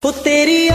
Puteria